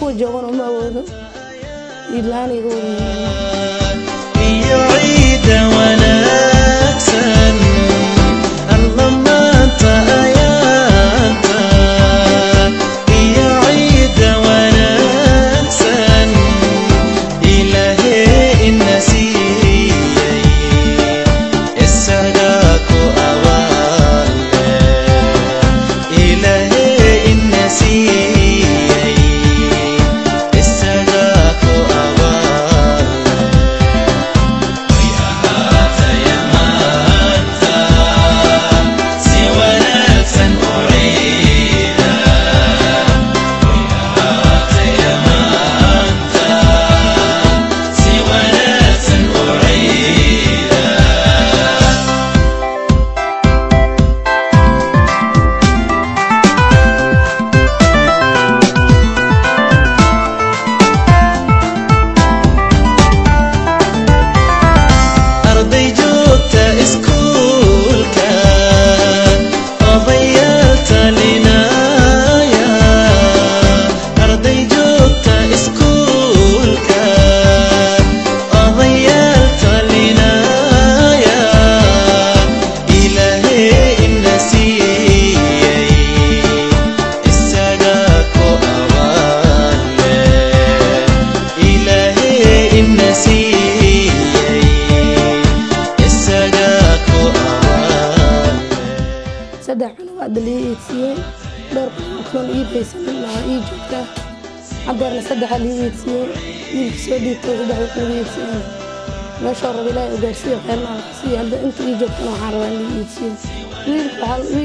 Pues yo con un abuelo y Lani con saddex cunug hadda lii iidsiiyey dhowr kulan ii baysanin ii ii wiilka waxaa-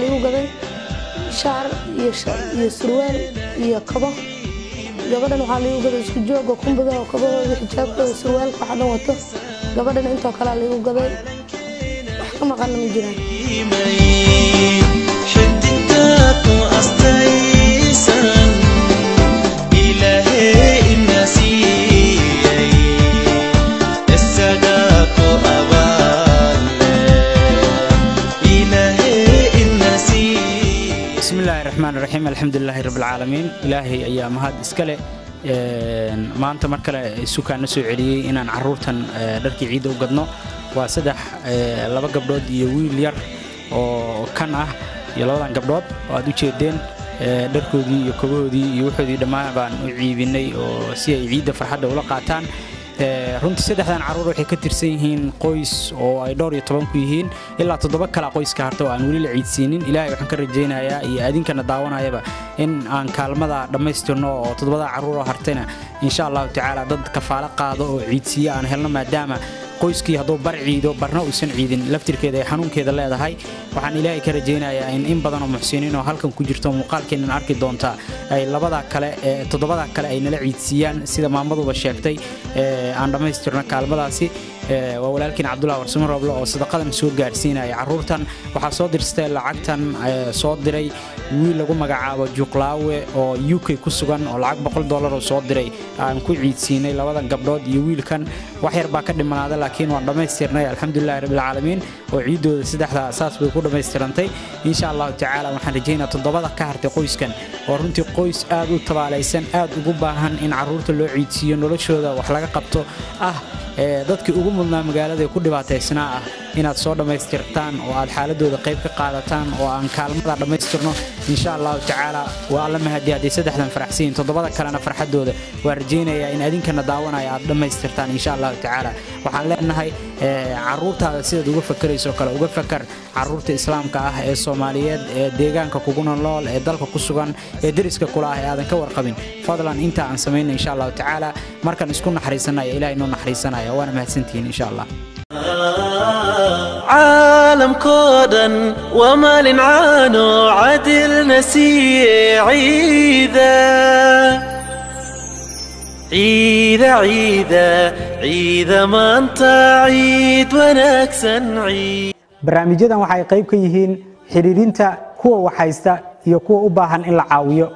liigu gaday. Shaar iyo surwaal iyo kabo. Gabadhan waxaa liigu gaday isku joog oo kumbada oo kabahooda xijaabkooda surwaalka wato. Gabadhan intoo kalea liigu gaday ka maqanna ma jiraan raxim alxamdulilaahi rabbilcaalamiin ilaahay ayaa mahad iskale. Maanta mar kale sukaan na soo celiyey inaan caruurtan eh, dharkii ciidda u gadno waa saddex eh, laba gabdhood iyo wiil yar oo kan ah iyo labadan gabdhood. Oo aad u jeedeen eh, dharkoodii iyo kobahoodii iyo waxoodii dhammaan baan u ciibinay oo si ay ciidda farxadda ula qaataan. Eh, runtii saddexdan carruur waxay ka tirsan yihiin qoys oo ay dhowr iyo toban ku yihiin. Ilaa toddoba kala qoyska harta oo aan weli la ciidsiinin. Ilaahay waxaan ka rajaynayaa iyo adinkana daawanayaba in aan kaalmada dhammaystirno oo toddobada carruur oo hartayna insha allahu tacaala dad kafaalo qaado oo ciidsiiya aan helno maadaama qoyskii hadduu bar ciido barna uusan ciidin laftirkeeda ay xanuunkeeda leedahay. Waxaan ilaahay ka rajaynayaa in in badan oo muxsiniin oo halkan ku jirto muuqaalkeenan arki doonta ay labada kale ee toddobada kale ay nala ciidsiiyaan sida maamaduba sheegtay ee aan dhammaystirno kaalmadaasi waa walaalkiin cabdullahi warsamo roble oo sadaqadan soo gaarsiinaya caruurtan waxaa soo dirstay lacagtan soo diray wiil lagu magacaabo juqlaawe oo u k ku sugan oo lacag boqol dollar oo soo diray. Aan ku ciidsiinay labadan gabdhood iyo wiilkan. Wax yar baa ka dhimanaada laakiin waan dhammaystirnay alxamdulilahi rabbilcaalamiin oo ciiddooda saddexda saas bay ku dhammaystirantay insha allahu tacaala waxaan rajaynaa toddobada ka hartay qoyskan oo runtii qoys aad u tabaalaysan aad ugu baahan in carruurta loo ciidsiiyo noloshooda wax laga qabto. Ah dadkii ugu mudnaa magaalada ku dhibaataysnaa ah inaad soo dhammaystirtaan oo aad xaaladooda qayb ka qaadataan oo aan kaalmada dhammaystirno. Insha allahu tacaala waa alla mahadi saddexdan faraxsiin. Toddobada kalena farxadooda waa rajaynayaa in adinkana daawanaya aad dhammaystirtaan insha allahu tacaala. Waxaan leenahay ee, caruurtaada sidaad uga fakarayso kale uga fakar carruurta islaamka ah ee soomaaliyeed ee deegaanka kuguna nool ee dalka ku sugan ee deriska kula ah ee aadan ka warqabin. Fadlan inta aan samayna insha allahu tacaala. Markaan isku naxariisanaya ilaah inoo naxariisanaya waana mahadsantihiin insha allah caalamkoo dhan waa maalin caano cadilna siiye ciida ciida ciida ciida maanta ciid wanaagsan barnaamijyadan waxay qayb ka yihiin xidhiidhinta kuwa waxhaysta iyo kuwa u baahan in la caawiyo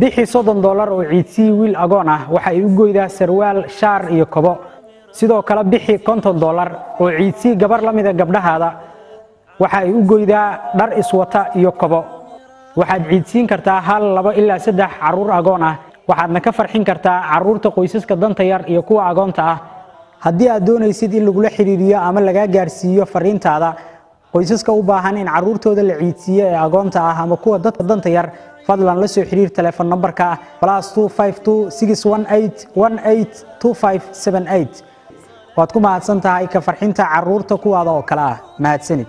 bixii soddon dollar oo ciidsii wiil agoon ah waxa ay u goydaa sarwaal shaar iyo kobo sidoo kale bixi konton dollar oo ciidsii gabar la mida gabdhahaada. Waxa ay u goydaa dhar iswata iyo kobo. Waxaad ciidsiin kartaa hal labo ilaa saddex carruur agoon ah. Waxaadna ka farxin kartaa carruurta qoysaska danta yar iyo kuwa agoonta ah. Haddii aad doonaysid in lagula xiriiriyo ama lagaa gaarsiiyo fariintaada qoysaska u baahan in caruurtooda la ciidsiiyo ee agoonta ah ama kuwa dadka danta yar. Fadlan la soo xiriir telefoon nambarka plus waad ku mahadsan tahay ka farxinta carruurta kuwaada oo kale ah. Mahadsanid.